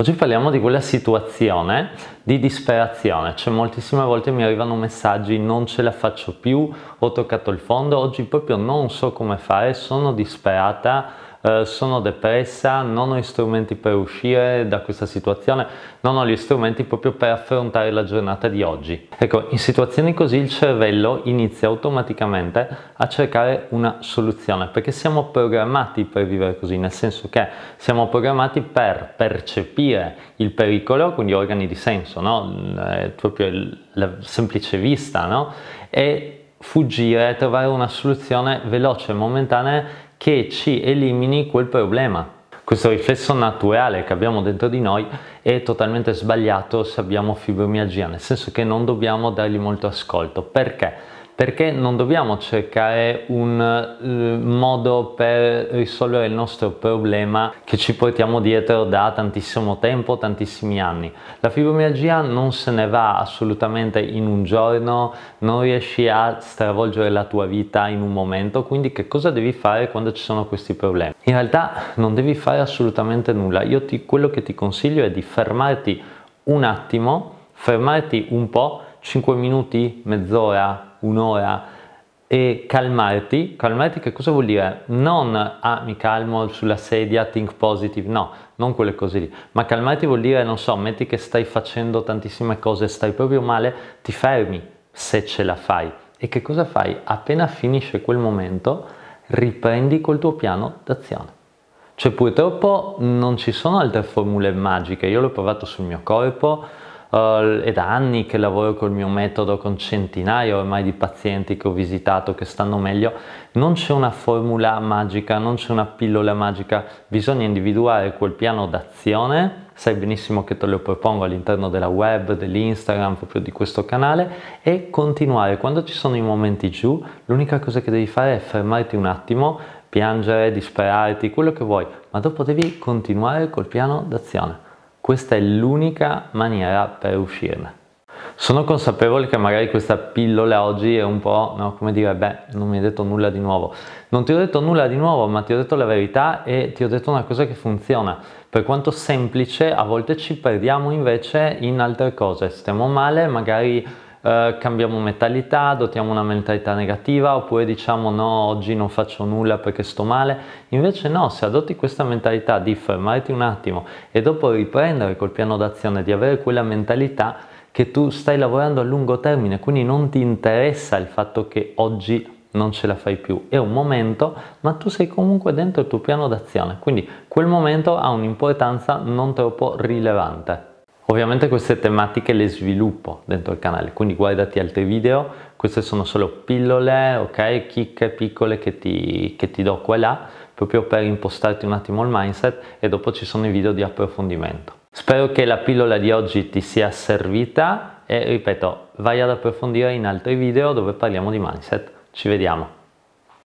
Oggi parliamo di quella situazione di disperazione, cioè moltissime volte mi arrivano messaggi non ce la faccio più, ho toccato il fondo, oggi proprio non so come fare, sono disperata, eh, sono depressa, non ho gli strumenti per uscire da questa situazione, non ho gli strumenti proprio per affrontare la giornata di oggi. Ecco, in situazioni così il cervello inizia automaticamente a cercare una soluzione, perché siamo programmati per vivere così, nel senso che siamo programmati per percepire il pericolo, quindi organi di senso, no? È proprio la semplice vista, no? E fuggire, trovare una soluzione veloce, momentanea che ci elimini quel problema. Questo riflesso naturale che abbiamo dentro di noi è totalmente sbagliato se abbiamo fibromialgia, nel senso che non dobbiamo dargli molto ascolto. Perché? Perché non dobbiamo cercare un uh, modo per risolvere il nostro problema che ci portiamo dietro da tantissimo tempo, tantissimi anni. La fibromialgia non se ne va assolutamente in un giorno, non riesci a stravolgere la tua vita in un momento, quindi che cosa devi fare quando ci sono questi problemi? In realtà non devi fare assolutamente nulla, io ti, quello che ti consiglio è di fermarti un attimo, fermarti un po', 5 minuti, mezz'ora, un'ora e calmarti, calmarti che cosa vuol dire? Non ah mi calmo sulla sedia, think positive, no, non quelle cose lì, ma calmarti vuol dire, non so, metti che stai facendo tantissime cose, stai proprio male, ti fermi se ce la fai. E che cosa fai? Appena finisce quel momento, riprendi col tuo piano d'azione. Cioè purtroppo non ci sono altre formule magiche, io l'ho provato sul mio corpo, uh, è da anni che lavoro col mio metodo con centinaia ormai di pazienti che ho visitato che stanno meglio, non c'è una formula magica, non c'è una pillola magica, bisogna individuare quel piano d'azione, sai benissimo che te lo propongo all'interno della web, dell'Instagram, proprio di questo canale e continuare. Quando ci sono i momenti giù, l'unica cosa che devi fare è fermarti un attimo, piangere, disperarti, quello che vuoi, ma dopo devi continuare col piano d'azione. Questa è l'unica maniera per uscirne. Sono consapevole che magari questa pillola oggi è un po', no, come dire, beh, non mi hai detto nulla di nuovo. Non ti ho detto nulla di nuovo, ma ti ho detto la verità e ti ho detto una cosa che funziona. Per quanto semplice, a volte ci perdiamo invece in altre cose. Stiamo male, magari eh, cambiamo mentalità, adottiamo una mentalità negativa oppure diciamo no, oggi non faccio nulla perché sto male. Invece no, se adotti questa mentalità di fermarti un attimo e dopo riprendere col piano d'azione, di avere quella mentalità che tu stai lavorando a lungo termine, quindi non ti interessa il fatto che oggi non ce la fai più, è un momento, ma tu sei comunque dentro il tuo piano d'azione, quindi quel momento ha un'importanza non troppo rilevante. Ovviamente queste tematiche le sviluppo dentro il canale, quindi guardati altri video, queste sono solo pillole, ok, chicche piccole che ti, che ti do qua e là, proprio per impostarti un attimo il mindset e dopo ci sono i video di approfondimento. Spero che la pillola di oggi ti sia servita e ripeto, vai ad approfondire in altri video dove parliamo di mindset. Ci vediamo!